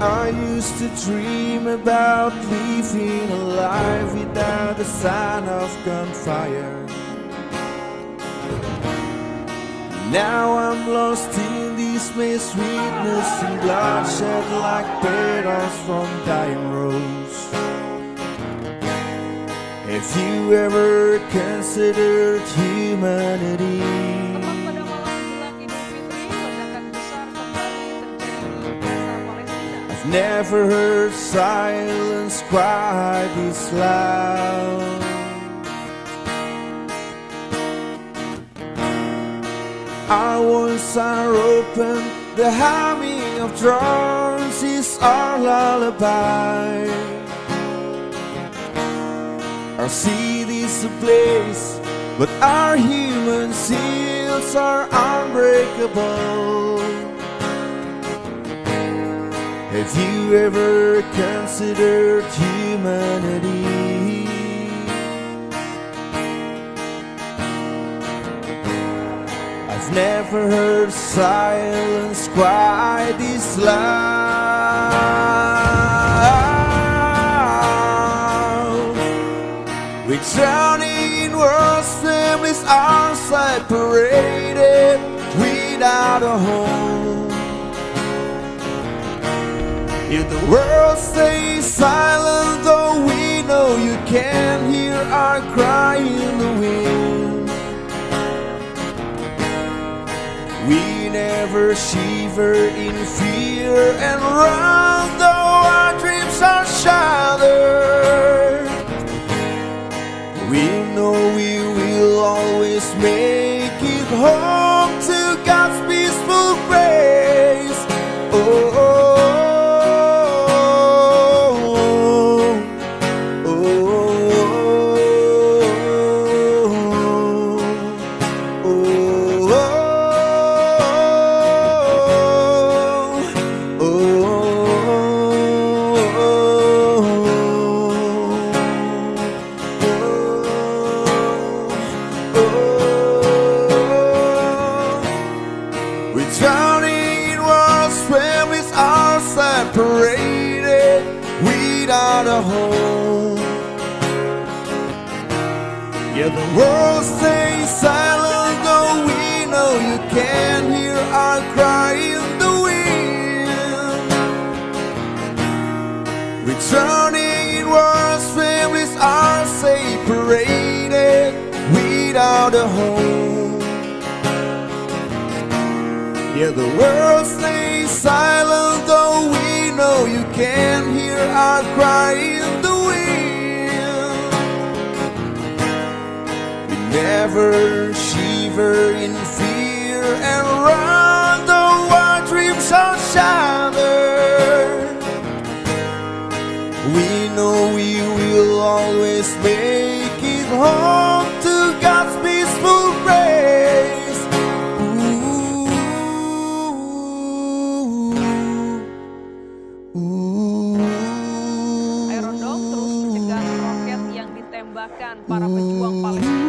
I used to dream about living a life without the sound of gunfire. Now I'm lost in this maze, witnessing bloodshed like petals from dying rose. Have you ever considered humanity? Never heard silence quite this loud. Our wounds are open, the humming of drums is our lullaby. Our city is a place, but our human seals are unbreakable. Have you ever considered humanity? I've never heard silence quite this loud. We're drowning in world's families are separated without a home. The world stays silent, though we know you can hear our cry in the wind. We never shiver in fear and run, drowning in world's families are separated without a home. Yeah, the world stays silent, though we know you can Yeah, the world stays silent, though we know you can hear our cry in the wind. We never shiver in fear and run, though our dreams are shattered. We know we will always make it home to God's mengingatkan para pejuang Palestina.